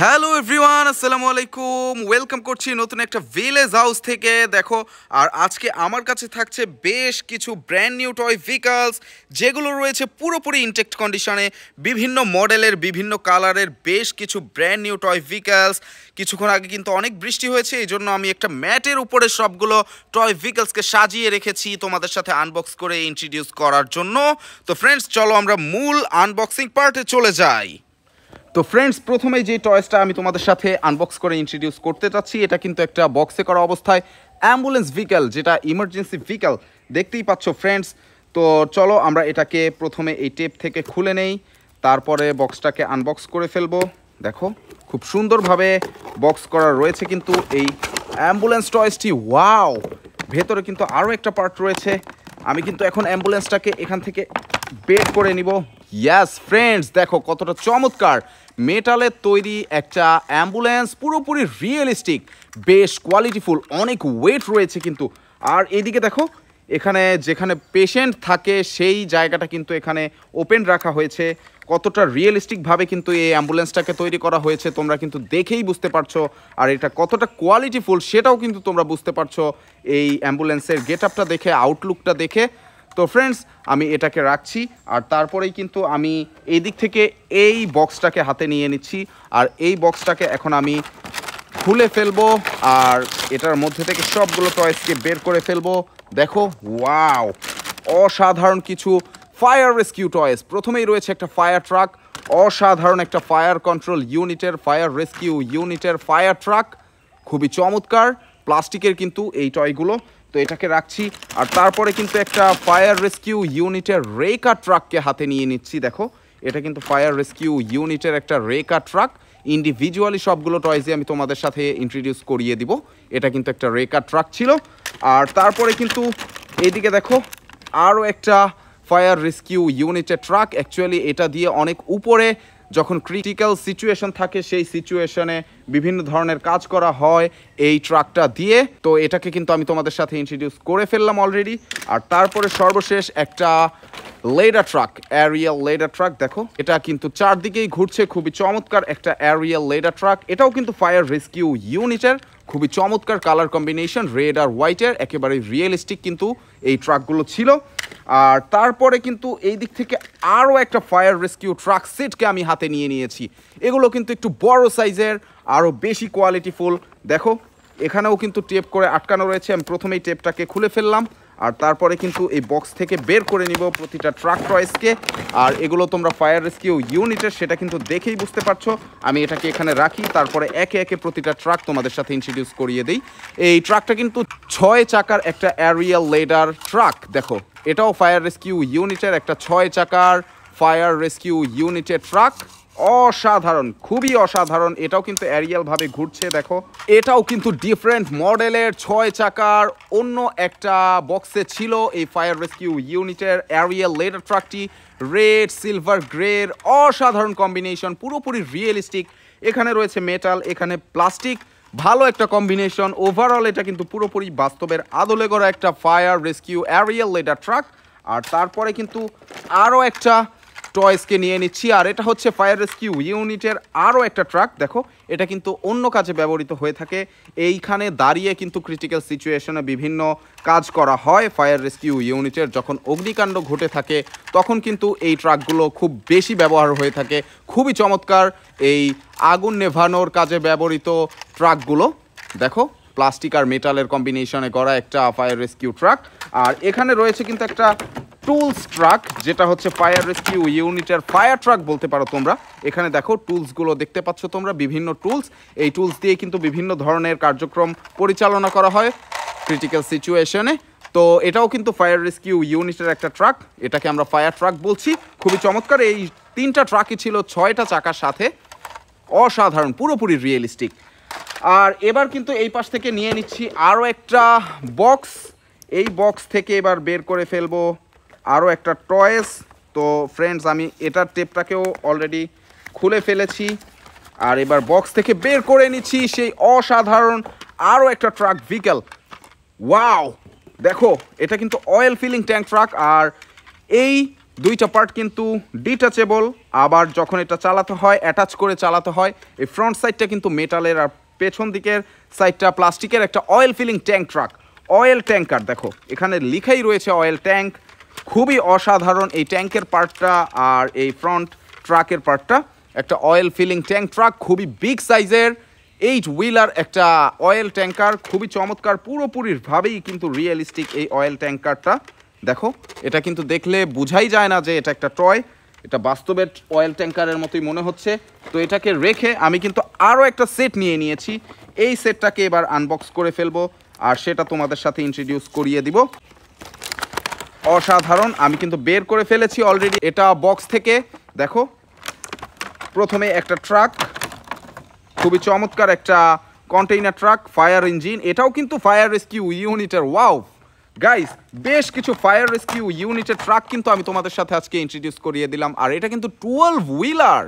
Hello everyone আসসালামু আলাইকুম welcome করছি নতুন একটা ভিলেজ হাউস থেকে। দেখো, আর আজকে আমার কাছে থাকছে বেশ কিছু ব্র্যান্ড নিউ টয় ভেহিকালস যেগুলো রয়েছে পুরোপুরি ইনটেক্ট কন্ডিশনে বিভিন্ন মডেলের বিভিন্ন কালারের বেশ কিছু ব্র্যান্ড নিউ টয় ভেহিকালস কিছুক্ষণ আগে কিন্তু অনেক বৃষ্টি হয়েছে, এই জন্য আমি একটা ম্যাটের উপরে সবগুলো টয় ভেহিকালসকে সাজিয়ে রেখেছি তোমাদের সাথে আনবক্স করে ইন্ট্রোডিউস করার জন্য। তো ফ্রেন্ডস চলো আমরা মূল আনবক্সিং পার্টে চলে যাই। তো ফ্রেন্ডস প্রথমে যে টয়েসটা আমি তোমাদের সাথে আনবক্স করে ইন্ট্রোডিউস করতে চাচ্ছি, এটা কিন্তু একটা বক্সে করা অবস্থায় অ্যাম্বুলেন্স ভেহিক্যাল যেটা ইমার্জেন্সি ভেহিক্যাল দেখতেই পাচ্ছ ফ্রেন্ডস তো চলো আমরা এটাকে প্রথমে এই টেপ থেকে খুলে নেই, তারপরে বক্সটাকে আনবক্স করে ফেলব। দেখো, খুব সুন্দরভাবে বক্স করা রয়েছে কিন্তু এই অ্যাম্বুলেন্স টয়েসটি ওয়াও ভেতরে কিন্তু আরও একটা পার্ট রয়েছে। আমি কিন্তু এখন অ্যাম্বুলেন্সটাকে এখান থেকে বের করে নিব। ইয়াস ফ্রেন্ডস দেখো কতটা চমৎকার। মেটালের তৈরি একটা অ্যাম্বুলেন্স পুরোপুরি রিয়েলিস্টিক বেশ কোয়ালিটিফুল অনেক ওয়েট রয়েছে কিন্তু। আর এদিকে দেখো, এখানে যেখানে পেশেন্ট থাকে, সেই জায়গাটা কিন্তু এখানে ওপেন রাখা হয়েছে। কতটা রিয়েলিস্টিকভাবে কিন্তু এই অ্যাম্বুলেন্সটাকে তৈরি করা হয়েছে, তোমরা কিন্তু দেখেই বুঝতে পারছ। আর এটা কতটা কোয়ালিটিফুল সেটাও কিন্তু তোমরা বুঝতে পারছ। এই অ্যাম্বুলেন্সের গেট আপটা দেখে আউটলুকটা দেখে তো ফ্রেন্ডস আমি এটাকে রাখছি, আর তারপরেই কিন্তু আমি এই দিক থেকে এই বক্সটাকে হাতে নিয়ে নিচ্ছি, আর এই বক্সটাকে এখন আমি খুলে ফেলব, আর এটার মধ্যে থেকে সবগুলো টয়েসকে বের করে ফেলব। দেখো ওয়াও অসাধারণ কিছু ফায়ার রেস্কিউ টয়েস প্রথমেই রয়েছে একটা ফায়ার ট্রাক অসাধারণ একটা ফায়ার কন্ট্রোল ইউনিটের ফায়ার রেস্কিউ ইউনিটের ফায়ার ট্রাক খুবই চমৎকার। প্লাস্টিকের কিন্তু এই টয়গুলো তো এটাকে রাখছি। আর তারপরে কিন্তু একটা ফায়ার রেস্কিউ ইউনিটের রেকা ট্রাককে হাতে নিয়ে নিচ্ছি, দেখো। এটা কিন্তু ফায়ার রেস্কিউ ইউনিটের একটা রেকা ট্রাক ইন্ডিভিজুয়ালি সবগুলো টয়েসই আমি তোমাদের সাথে ইন্ট্রোডিউস করিয়ে দিব। এটা কিন্তু একটা রেকা ট্রাক ছিল। আর তারপরে কিন্তু এইদিকে দেখো, আরও একটা ফায়ার রেস্কিউ ইউনিটের ট্রাক অ্যাকচুয়ালি এটা দিয়ে অনেক উপরে যখন ক্রিটিক্যাল সিচুয়েশন থাকে, সেই সিচুয়েশনে বিভিন্ন ধরনের কাজ করা হয় এই ট্রাকটা দিয়ে। তো এটাকে কিন্তু আমি তোমাদের সাথে ইন্ট্রোডিউস করে ফেললাম অলরেডি আর তারপরে সর্বশেষ একটা ladder truck aerial ladder truck, দেখো। এটা কিন্তু চারদিকেই ঘুরছে, খুবই চমৎকার একটা অ্যারিয়াল লেডার ট্রাক। এটাও কিন্তু ফায়ার রেস্কিউ ইউনিটের খুবই চমৎকার কালার কম্বিনেশন রেড আর হোয়াইটের একেবারে রিয়েলিস্টিক কিন্তু এই ট্রাকগুলো ছিল। আর তারপরে কিন্তু এই দিক থেকে আরও একটা ফায়ার রেস্কিউ ট্রাক সেটকে আমি হাতে নিয়ে নিয়েছি। এগুলো কিন্তু একটু বড় সাইজের আরও বেশি কোয়ালিটিফুল দেখো, এখানেও কিন্তু টেপ করে আটকানো রয়েছে। আমি প্রথমেই টেপটাকে খুলে ফেললাম আর তারপরে কিন্তু এই বক্স থেকে বের করে নিব প্রতিটা ট্রাক টয়েসকে আর এগুলো তোমরা ফায়ার রেস্কিউ ইউনিটের সেটা কিন্তু দেখেই বুঝতে পারছ। আমি এটাকে এখানে রাখি, তারপরে একে একে প্রতিটা ট্রাক তোমাদের সাথে ইন্ট্রোডিউস করিয়ে দিই। এই ট্রাকটা কিন্তু ছয় চাকার একটা অ্যারিয়াল লেডার ট্রাক দেখো, এটাও ফায়ার রেস্কিউ ইউনিটের একটা ছয় চাকার ফায়ার রেস্কিউ ইউনিটের ট্রাক অসাধারণ, খুবই অসাধারণ। এটাও কিন্তু অ্যারিয়ালভাবে ঘুরছে, দেখো। এটাও কিন্তু ডিফারেন্ট মডেলের ছয় চাকার অন্য একটা বক্সে ছিল এই ফায়ার রেস্কিউ ইউনিটের অ্যারিয়াল লেডার ট্রাকটি রেড সিলভার গ্রের অসাধারণ কম্বিনেশন পুরোপুরি রিয়েলিস্টিক এখানে রয়েছে মেটাল এখানে প্লাস্টিক ভালো একটা কম্বিনেশন ওভারঅল এটা কিন্তু পুরোপুরি বাস্তবের আদলে করা একটা fire rescue aerial ladder truck আর তারপরে কিন্তু আরও একটা টয়েসকে নিয়ে নিচ্ছি, আর এটা হচ্ছে ফায়ার রেস্কিউ ইউনিটের আরও একটা ট্রাক দেখো, এটা কিন্তু অন্য কাজে ব্যবহৃত হয়ে থাকে। এইখানে দাঁড়িয়ে কিন্তু ক্রিটিক্যাল সিচুয়েশনে বিভিন্ন কাজ করা হয় ফায়ার রেস্কিউ ইউনিটের যখন অগ্নিকাণ্ড ঘটে থাকে, তখন কিন্তু এই ট্রাকগুলো খুব বেশি ব্যবহার হয়ে থাকে। খুবই চমৎকার এই আগুন নেভানোর কাজে ব্যবহৃত ট্রাকগুলো দেখো প্লাস্টিক আর মেটালের কম্বিনেশনে করা একটা ফায়ার রেস্কিউ ট্রাক আর এখানে রয়েছে কিন্তু একটা টুলস ট্রাক যেটা হচ্ছে ফায়ার রেস্কিউ ইউনিটের ফায়ার ট্রাক বলতে পারো তোমরা। এখানে দেখো টুলসগুলো দেখতে পাচ্ছ তোমরা, বিভিন্ন টুলস এই টুলস দিয়ে কিন্তু বিভিন্ন ধরনের কার্যক্রম পরিচালনা করা হয় ক্রিটিক্যাল সিচুয়েশনে তো এটাও কিন্তু ফায়ার রেস্কিউ ইউনিটের একটা ট্রাক এটাকে আমরা ফায়ার ট্রাক বলছি। খুবই চমৎকার, এই তিনটা ট্রাকই ছিল ছয়টা চাকার সাথে। অসাধারণ, পুরোপুরি রিয়েলিস্টিক আর এবার কিন্তু এই পাশ থেকে নিয়ে নিচ্ছি আরও একটা বক্স এই বক্স থেকে এবার বের করে ফেলব। আরও একটা টয়েস। তো ফ্রেন্ডস আমি এটার টেপটাকেও অলরেডি খুলে ফেলেছি। আর এবার বক্স থেকে বের করে নিচ্ছি সেই অসাধারণ আরও একটা ট্রাক ভিকেল ওয়াও দেখো, এটা কিন্তু অয়েল ফিলিং ট্যাঙ্ক ট্রাক আর এই দুইটা পার্ট কিন্তু ডিটাচেবল আবার যখন এটা চালাতে হয় অ্যাটাচ করে চালাতে হয়, এই ফ্রন্ট সাইডটা কিন্তু মেটালের আর পেছন দিকের সাইডটা প্লাস্টিকের একটা oil filling tank truck oil tanker দেখো, এখানে লিখাই রয়েছে অয়েল ট্যাঙ্ক খুবই অসাধারণ এই ট্যাঙ্কের পার্টটা আর এই ফ্রন্ট ট্রাকের পার্টটা। একটা অয়েল ফিলিং ট্যাঙ্ক ট্রাক খুবই বিগ সাইজের এইট হুইলার একটা অয়েল ট্যাঙ্কার খুবই চমৎকার, পুরোপুরিভাবেই কিন্তু রিয়েলিস্টিক এই অয়েল ট্যাঙ্কারটা দেখো, এটা কিন্তু দেখলে বোঝাই যায় না যে এটা একটা টয় এটা বাস্তবের অয়েল ট্যাঙ্কারের মতোই মনে হচ্ছে। তো এটাকে রেখে আমি কিন্তু আরও একটা সেট নিয়ে নিয়েছি। এই সেটটাকে এবার আনবক্স করে ফেলব, আর সেটা তোমাদের সাথে ইন্ট্রোডিউস করিয়ে দিব। অসাধারণ। আমি কিন্তু বের করে ফেলেছি অলরেডি এটা বক্স থেকে, দেখো, প্রথমে একটা ট্রাক খুবই চমৎকার একটা কন্টেইনার ট্রাক ফায়ার ইঞ্জিন এটাও কিন্তু ফায়ার রেস্কিউ ইউনিটের ওয়াও গাইস বেশ কিছু ফায়ার রেস্কিউ ইউনিটের ট্রাক কিন্তু আমি তোমাদের সাথে আজকে ইন্ট্রোডিউস করিয়ে দিলাম। আর এটা কিন্তু টুয়েলভ হুইলার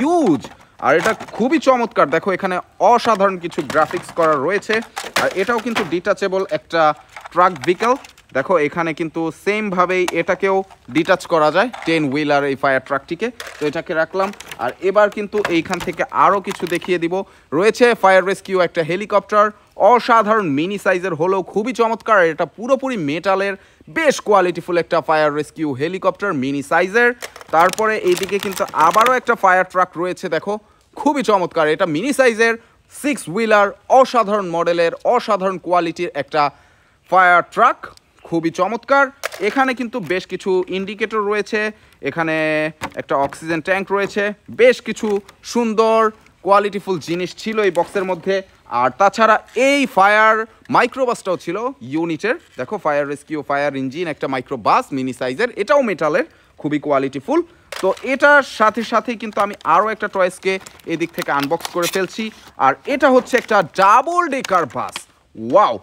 ইউজ আর এটা খুবই চমৎকার। দেখো, এখানে অসাধারণ কিছু গ্রাফিক্স করা রয়েছে। আর এটাও কিন্তু ডিটাচেবল একটা ট্রাক ভিকেল দেখো, এখানে কিন্তু সেমভাবেই এটাকেও ডিটাচ করা যায় টেন হুইলার এই ফায়ার ট্রাকটিকে তো এটাকে রাখলাম। আর এবার কিন্তু এইখান থেকে আরও কিছু দেখিয়ে দিব। রয়েছে ফায়ার রেস্কিউ একটা হেলিকপ্টার অসাধারণ মিনি সাইজের হলেও খুবই চমৎকার। এটা পুরোপুরি মেটালের বেশ কোয়ালিটিফুল একটা ফায়ার রেস্কিউ হেলিকপ্টার মিনি সাইজের তারপরে এইদিকে কিন্তু আবারও একটা ফায়ার ট্রাক রয়েছে, দেখো। খুবই চমৎকার। এটা মিনি সাইজের সিক্স হুইলার অসাধারণ মডেলের অসাধারণ কোয়ালিটির একটা ফায়ার ট্রাক খুবই চমৎকার। এখানে কিন্তু বেশ কিছু ইন্ডিকেটর রয়েছে, এখানে একটা অক্সিজেন ট্যাঙ্ক রয়েছে, বেশ কিছু সুন্দর কোয়ালিটিফুল জিনিস ছিল এই বক্সের মধ্যে। আর তাছাড়া এই ফায়ার মাইক্রোবাসটাও ছিল ইউনিটের দেখো ফায়ার রেস্কিউ ফায়ার ইঞ্জিন একটা মাইক্রোবাস মিনি সাইজের এটাও মেটালের খুবই কোয়ালিটিফুল তো এটার সাথে সাথেই কিন্তু আমি আরও একটা টয়েসকে এদিক থেকে আনবক্স করে ফেলছি। আর এটা হচ্ছে একটা ডাবল ডেকার বাস ওয়াও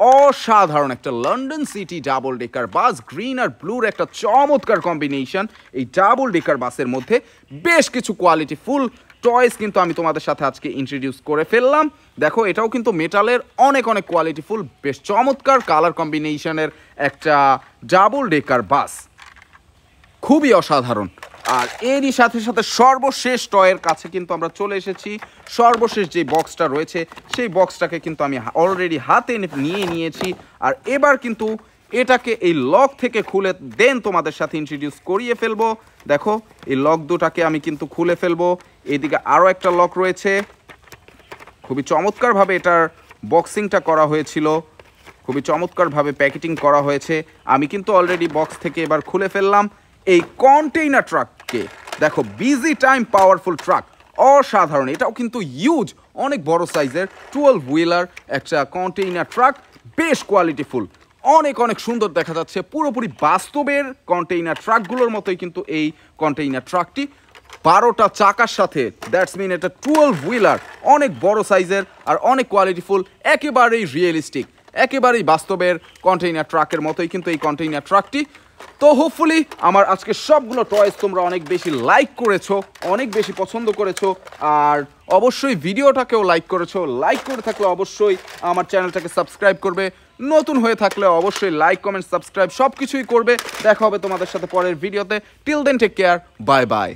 অসাধারণ একটা London city double decker bus green আর ব্লুর একটা চমৎকার কম্বিনেশন এই ডাবল ডেকার বাসের মধ্যে বেশ কিছু কোয়ালিটি ফুল টয়েস কিন্তু আমি তোমাদের সাথে আজকে ইন্ট্রোডিউস করে ফেললাম। দেখো, এটাও কিন্তু মেটালের অনেক অনেক কোয়ালিটি ফুল বেশ চমৎকার কালার কম্বিনেশনের একটা ডাবল ডেকার বাস খুবই অসাধারণ। আর এরই সাথে সাথে সর্বশেষ টয়ের কাছে কিন্তু আমরা চলে এসেছি। সর্বশেষ যে বক্সটা রয়েছে, সেই বক্সটাকে কিন্তু আমি অলরেডি হাতে নিয়ে নিয়েছি। আর এবার কিন্তু এটাকে এই লক থেকে খুলে দেন তোমাদের সাথে ইন্ট্রোডিউস করিয়ে ফেলব। দেখো, এই লক দুটাকে আমি কিন্তু খুলে ফেলব। এইদিকে আরও একটা লক রয়েছে। খুবই চমৎকারভাবে এটার বক্সিংটা করা হয়েছিল। খুবই চমৎকারভাবে প্যাকেটিং করা হয়েছে। আমি কিন্তু অলরেডি বক্স থেকে এবার খুলে ফেললাম। এই কন্টেইনার ট্রাককে দেখো বিজি টাইম পাওয়ারফুল ট্রাক অসাধারণ, এটাও কিন্তু ইউজ অনেক বড় সাইজের টুয়েলভ হুইলার একটা কন্টেইনার ট্রাক বেশ কোয়ালিটিফুল অনেক অনেক সুন্দর দেখা যাচ্ছে, পুরোপুরি বাস্তবের কন্টেইনার ট্রাকগুলোর মতোই কিন্তু এই কন্টেইনার ট্রাকটি বারোটা চাকার সাথে দ্যাটস মিন এটা টুয়েলভ হুইলার অনেক বড় সাইজের আর অনেক কোয়ালিটিফুল একেবারেই রিয়েলিস্টিক একেবারেই বাস্তবের কন্টেইনার ট্রাকের মতোই কিন্তু এই কন্টেইনার ট্রাকটি তো হোপফুলি আমার আজকে সবগুলো টয়েস তোমরা অনেক বেশি লাইক করেছ, অনেক বেশি পছন্দ করেছ, আর অবশ্যই ভিডিওটাকেও লাইক করেছ। লাইক করে থাকলে অবশ্যই আমার চ্যানেলটাকে সাবস্ক্রাইব করবে। নতুন হয়ে থাকলে অবশ্যই লাইক কমেন্ট সাবস্ক্রাইব সব কিছুই করবে। দেখা হবে তোমাদের সাথে পরের ভিডিওতে till then take care bye bye